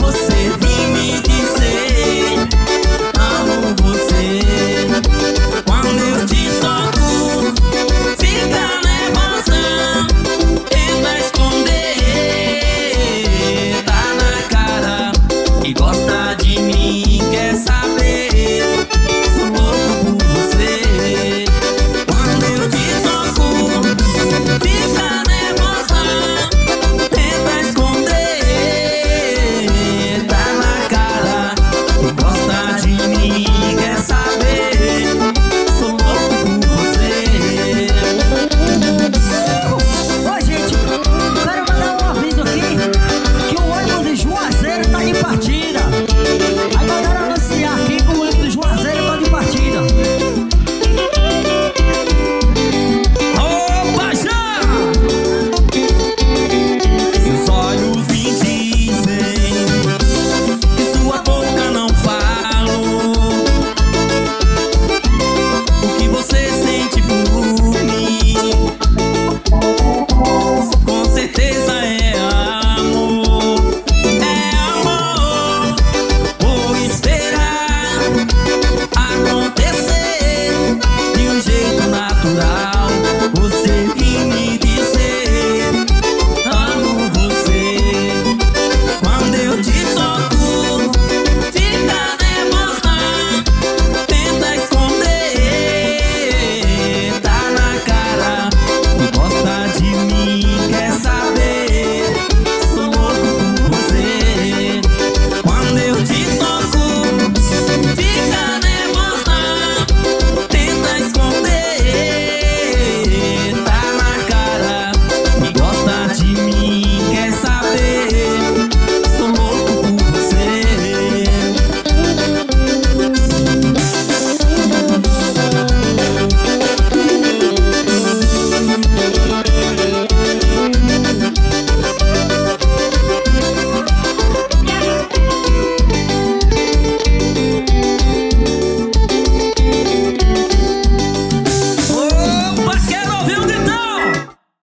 Você